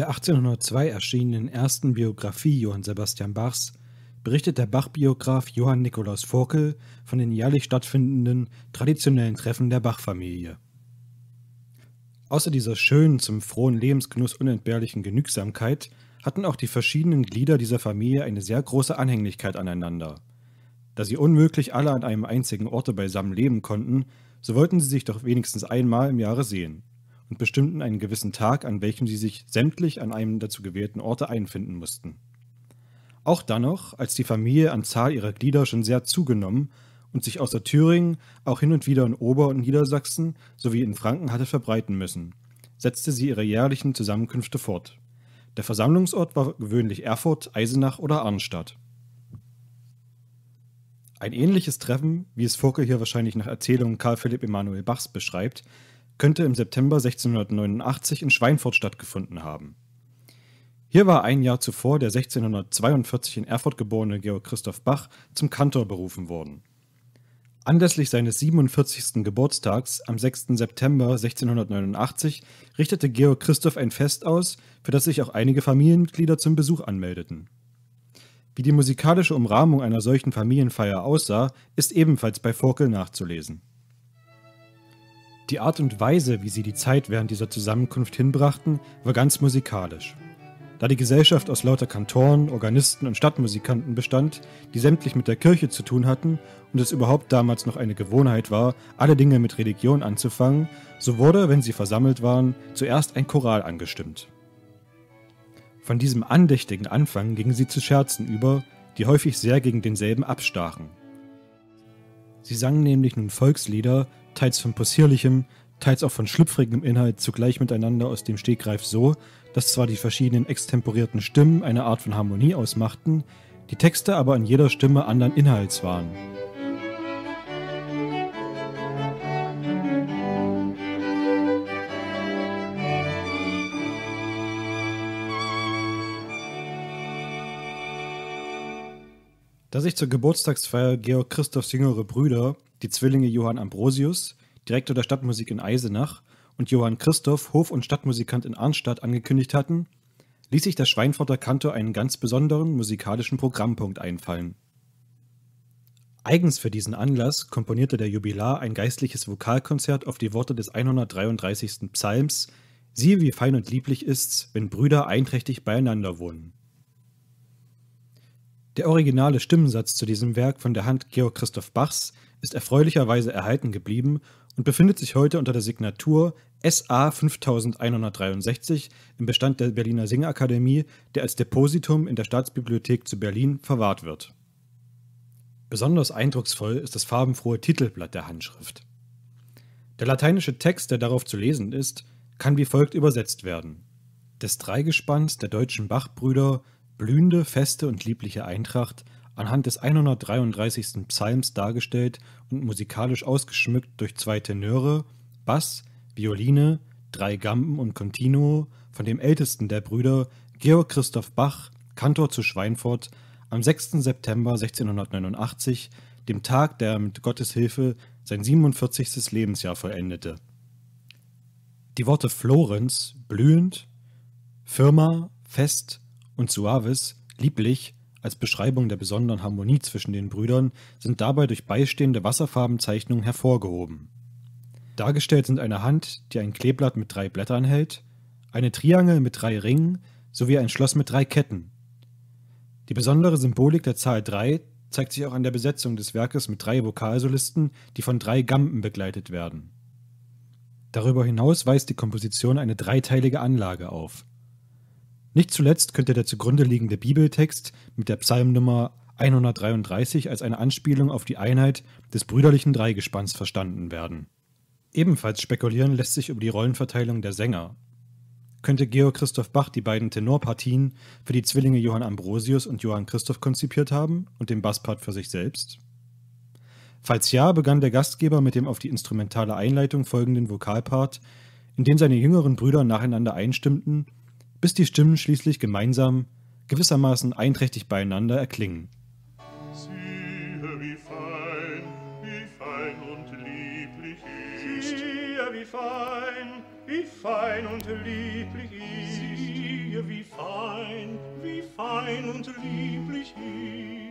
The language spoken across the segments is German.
der 1802 erschienenen ersten Biographie Johann Sebastian Bachs berichtet der Bach-Biograf Johann Nikolaus Forkel von den jährlich stattfindenden traditionellen Treffen der Bach-Familie. Außer dieser schönen, zum frohen Lebensgenuss unentbehrlichen Genügsamkeit hatten auch die verschiedenen Glieder dieser Familie eine sehr große Anhänglichkeit aneinander. Da sie unmöglich alle an einem einzigen Orte beisammen leben konnten, so wollten sie sich doch wenigstens einmal im Jahre sehen und bestimmten einen gewissen Tag, an welchem sie sich sämtlich an einem dazu gewählten Orte einfinden mussten. Auch dann noch, als die Familie an Zahl ihrer Glieder schon sehr zugenommen und sich außer Thüringen auch hin und wieder in Ober- und Niedersachsen sowie in Franken hatte verbreiten müssen, setzte sie ihre jährlichen Zusammenkünfte fort. Der Versammlungsort war gewöhnlich Erfurt, Eisenach oder Arnstadt. Ein ähnliches Treffen, wie es Furke hier wahrscheinlich nach Erzählungen Karl Philipp Emanuel Bachs beschreibt, könnte im September 1689 in Schweinfurt stattgefunden haben. Hier war ein Jahr zuvor der 1642 in Erfurt geborene Georg Christoph Bach zum Kantor berufen worden. Anlässlich seines 47. Geburtstags am 6. September 1689 richtete Georg Christoph ein Fest aus, für das sich auch einige Familienmitglieder zum Besuch anmeldeten. Wie die musikalische Umrahmung einer solchen Familienfeier aussah, ist ebenfalls bei Forkel nachzulesen. Die Art und Weise, wie sie die Zeit während dieser Zusammenkunft hinbrachten, war ganz musikalisch. Da die Gesellschaft aus lauter Kantoren, Organisten und Stadtmusikanten bestand, die sämtlich mit der Kirche zu tun hatten und es überhaupt damals noch eine Gewohnheit war, alle Dinge mit Religion anzufangen, so wurde, wenn sie versammelt waren, zuerst ein Choral angestimmt. Von diesem andächtigen Anfang gingen sie zu Scherzen über, die häufig sehr gegen denselben abstachen. Sie sangen nämlich nun Volkslieder, teils von possierlichem, teils auch von schlüpfrigem Inhalt zugleich miteinander aus dem Stegreif so, dass zwar die verschiedenen extemporierten Stimmen eine Art von Harmonie ausmachten, die Texte aber in jeder Stimme anderen Inhalts waren. Da sich zur Geburtstagsfeier Georg Christophs jüngere Brüder, die Zwillinge Johann Ambrosius, Direktor der Stadtmusik in Eisenach, und Johann Christoph, Hof- und Stadtmusikant in Arnstadt, angekündigt hatten, ließ sich der Schweinfurter Kantor einen ganz besonderen musikalischen Programmpunkt einfallen. Eigens für diesen Anlass komponierte der Jubilar ein geistliches Vokalkonzert auf die Worte des 133. Psalms Siehe, wie fein und lieblich ist's, wenn Brüder einträchtig beieinander wohnen. Der originale Stimmensatz zu diesem Werk von der Hand Georg Christoph Bachs ist erfreulicherweise erhalten geblieben und befindet sich heute unter der Signatur SA 5163 im Bestand der Berliner Singakademie, der als Depositum in der Staatsbibliothek zu Berlin verwahrt wird. Besonders eindrucksvoll ist das farbenfrohe Titelblatt der Handschrift. Der lateinische Text, der darauf zu lesen ist, kann wie folgt übersetzt werden. Des Dreigespanns der deutschen Bachbrüder blühende, feste und liebliche Eintracht anhand des 133. Psalms dargestellt und musikalisch ausgeschmückt durch zwei Tenöre, Bass, Violine, drei Gamben und Continuo von dem ältesten der Brüder, Georg Christoph Bach, Kantor zu Schweinfurt, am 6. September 1689, dem Tag, der mit Gottes Hilfe sein 47. Lebensjahr vollendete. Die Worte Florenz, blühend, Firma, fest und Suavis, lieblich, als Beschreibung der besonderen Harmonie zwischen den Brüdern sind dabei durch beistehende Wasserfarbenzeichnungen hervorgehoben. Dargestellt sind eine Hand, die ein Kleeblatt mit drei Blättern hält, eine Triangel mit drei Ringen sowie ein Schloss mit drei Ketten. Die besondere Symbolik der Zahl 3 zeigt sich auch an der Besetzung des Werkes mit drei Vokalsolisten, die von drei Gamben begleitet werden. Darüber hinaus weist die Komposition eine dreiteilige Anlage auf. Nicht zuletzt könnte der zugrunde liegende Bibeltext mit der Psalmnummer 133 als eine Anspielung auf die Einheit des brüderlichen Dreigespanns verstanden werden. Ebenfalls spekulieren lässt sich über die Rollenverteilung der Sänger. Könnte Georg Christoph Bach die beiden Tenorpartien für die Zwillinge Johann Ambrosius und Johann Christoph konzipiert haben und den Basspart für sich selbst? Falls ja, begann der Gastgeber mit dem auf die instrumentale Einleitung folgenden Vokalpart, in dem seine jüngeren Brüder nacheinander einstimmten bis die Stimmen schließlich gemeinsam, gewissermaßen einträchtig beieinander erklingen. Siehe, wie fein, wie fein und lieblich ist. Siehe, wie fein, wie fein und lieblich ist. Siehe, fein und lieblich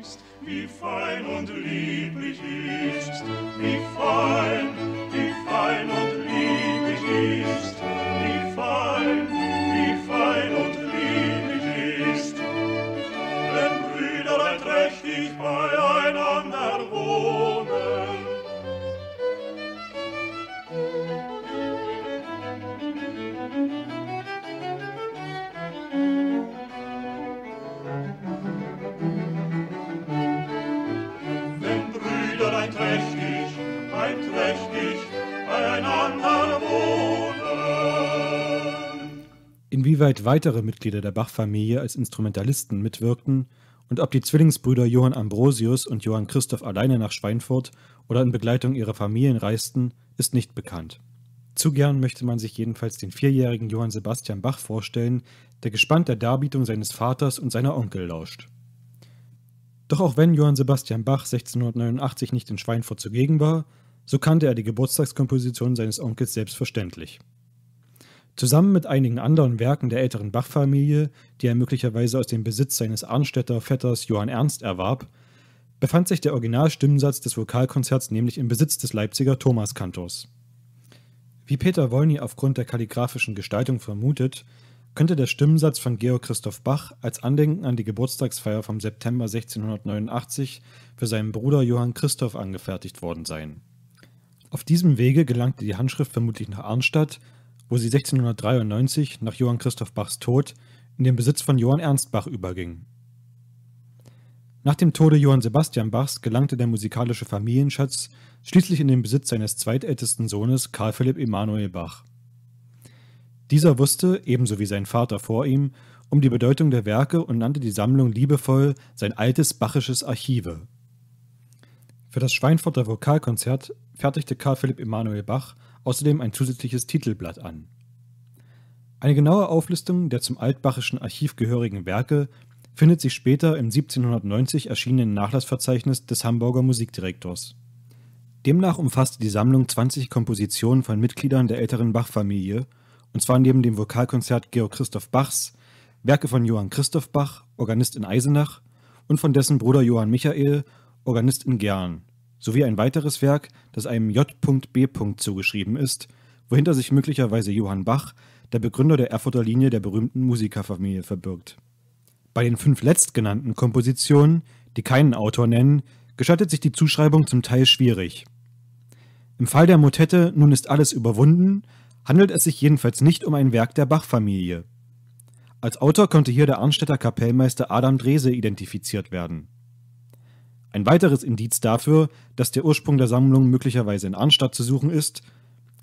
ist, wie fein und lieblich ist, wie fein, wie fein und Inwieweit weitere Mitglieder der Bach-Familie als Instrumentalisten mitwirkten und ob die Zwillingsbrüder Johann Ambrosius und Johann Christoph alleine nach Schweinfurt oder in Begleitung ihrer Familien reisten, ist nicht bekannt. Zu gern möchte man sich jedenfalls den vierjährigen Johann Sebastian Bach vorstellen, der gespannt der Darbietung seines Vaters und seiner Onkel lauscht. Doch auch wenn Johann Sebastian Bach 1689 nicht in Schweinfurt zugegen war, so kannte er die Geburtstagskomposition seines Onkels selbstverständlich. Zusammen mit einigen anderen Werken der älteren Bach-Familie, die er möglicherweise aus dem Besitz seines Arnstädter Vetters Johann Ernst erwarb, befand sich der Originalstimmensatz des Vokalkonzerts nämlich im Besitz des Leipziger Thomaskantors. Wie Peter Wolny aufgrund der kalligraphischen Gestaltung vermutet, könnte der Stimmensatz von Georg Christoph Bach als Andenken an die Geburtstagsfeier vom September 1689 für seinen Bruder Johann Christoph angefertigt worden sein. Auf diesem Wege gelangte die Handschrift vermutlich nach Arnstadt, wo sie 1693 nach Johann Christoph Bachs Tod in den Besitz von Johann Ernst Bach überging. Nach dem Tode Johann Sebastian Bachs gelangte der musikalische Familienschatz schließlich in den Besitz seines zweitältesten Sohnes Karl Philipp Emanuel Bach. Dieser wusste, ebenso wie sein Vater vor ihm, um die Bedeutung der Werke und nannte die Sammlung liebevoll sein altes bachisches Archive. Für das Schweinfurter Vokalkonzert fertigte Karl Philipp Emanuel Bach außerdem ein zusätzliches Titelblatt an. Eine genaue Auflistung der zum altbachischen Archiv gehörigen Werke findet sich später im 1790 erschienenen Nachlassverzeichnis des Hamburger Musikdirektors. Demnach umfasste die Sammlung 20 Kompositionen von Mitgliedern der älteren Bach-Familie, und zwar neben dem Vokalkonzert Georg Christoph Bachs Werke von Johann Christoph Bach, Organist in Eisenach, und von dessen Bruder Johann Michael, Organist in Gern, sowie ein weiteres Werk, das einem J.B. zugeschrieben ist, wohinter sich möglicherweise Johann Bach, der Begründer der Erfurter Linie der berühmten Musikerfamilie, verbirgt. Bei den fünf letztgenannten Kompositionen, die keinen Autor nennen, gestaltet sich die Zuschreibung zum Teil schwierig. Im Fall der Motette Nun ist alles überwunden handelt es sich jedenfalls nicht um ein Werk der Bach-Familie. Als Autor konnte hier der Arnstädter Kapellmeister Adam Drese identifiziert werden. Ein weiteres Indiz dafür, dass der Ursprung der Sammlung möglicherweise in Arnstadt zu suchen ist,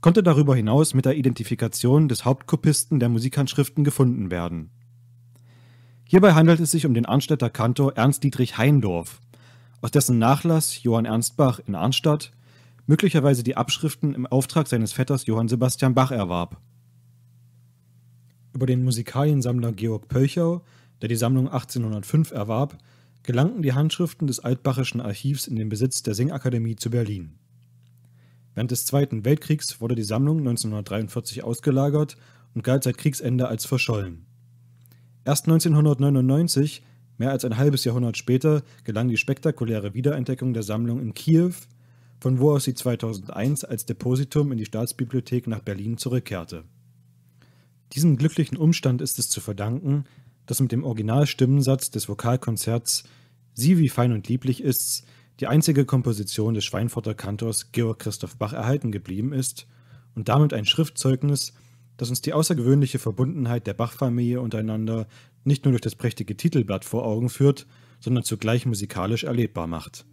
konnte darüber hinaus mit der Identifikation des Hauptkopisten der Musikhandschriften gefunden werden. Hierbei handelt es sich um den Arnstädter Kantor Ernst Dietrich Heindorf, aus dessen Nachlass Johann Ernst Bach in Arnstadt möglicherweise die Abschriften im Auftrag seines Vetters Johann Sebastian Bach erwarb. Über den Musikaliensammler Georg Pölchau, der die Sammlung 1805 erwarb, gelangten die Handschriften des Altbachischen Archivs in den Besitz der Singakademie zu Berlin. Während des Zweiten Weltkriegs wurde die Sammlung 1943 ausgelagert und galt seit Kriegsende als verschollen. Erst 1999, mehr als ein halbes Jahrhundert später, gelang die spektakuläre Wiederentdeckung der Sammlung in Kiew, von wo aus sie 2001 als Depositum in die Staatsbibliothek nach Berlin zurückkehrte. Diesem glücklichen Umstand ist es zu verdanken, dass mit dem Originalstimmensatz des Vokalkonzerts Sie wie fein und lieblich ist's die einzige Komposition des Schweinfurter Kantors Georg Christoph Bach erhalten geblieben ist und damit ein Schriftzeugnis, das uns die außergewöhnliche Verbundenheit der Bach-Familie untereinander nicht nur durch das prächtige Titelblatt vor Augen führt, sondern zugleich musikalisch erlebbar macht.